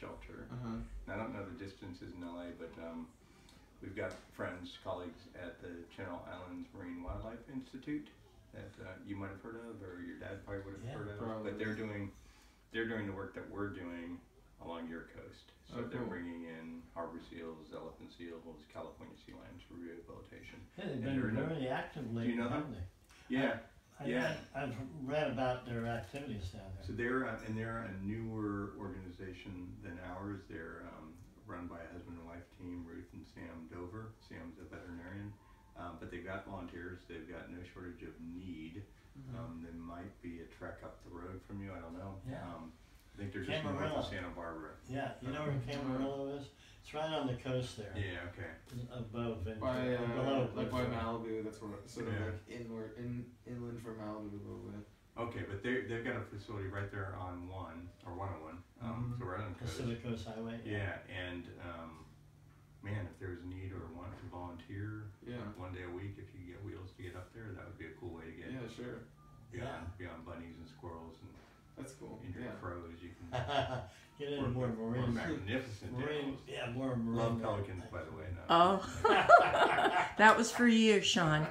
shelter. Uh-huh. I don't know the distances in LA, but um, we've got friends, colleagues at the Channel Islands Marine Wildlife Institute that uh, you might have heard of, or your dad probably would have Yeah, heard of. probably. But they're doing they're doing the work that we're doing along your coast. So Oh, they're cool. bringing in harbor seals, elephant seals, California sea lions for rehabilitation. Yeah, they've been they're in a- very active you know them? they? Yeah. I, Yeah. I, I've read about their activities down there. So there. they're uh, and they're a newer organization than ours. They're um, run by a husband and wife team, Ruth and Sam Dover. Sam's a veterinarian, um, but they've got volunteers. They've got no shortage of need. Mhm. Um, there might be a trek up the road from you. I don't know. Yeah. Um, I think they're just north Camarillo. of Santa Barbara. Yeah, you know where Camarillo is? It's right on the coast there, Yeah. Okay. above and By uh, below. like by Clifford. Malibu, that's where sort of Yeah. like inward in inland from Malibu a little bit. Okay, but they they've got a facility right there on one or one on one. Um, Mhm. So right on the coast. Pacific Coast Highway. Yeah, and um, man, if there's a need or want to volunteer Yeah. one day a week, if you get wheels to get up there, that would be a cool way to get Yeah, sure. beyond beyond bunnies and squirrels and That's cool. injured Yeah. crows. You can Get into more more marine. magnificent Marine, animals. yeah, more marine. Love pelicans, by the way. not- Oh, that was for you, Sean.